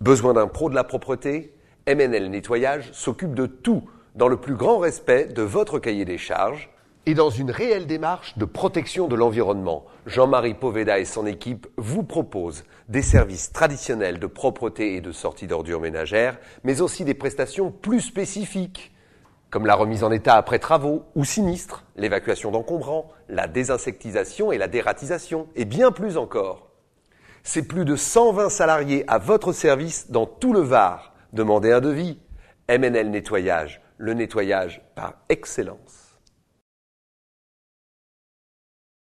Besoin d'un pro de la propreté? MNL Nettoyage s'occupe de tout dans le plus grand respect de votre cahier des charges et dans une réelle démarche de protection de l'environnement. Jean-Marie Poveda et son équipe vous proposent des services traditionnels de propreté et de sortie d'ordures ménagères, mais aussi des prestations plus spécifiques, comme la remise en état après travaux ou sinistres, l'évacuation d'encombrants, la désinsectisation et la dératisation, et bien plus encore. C'est plus de 120 salariés à votre service dans tout le Var. Demandez un devis. MNL Nettoyage, le nettoyage par excellence.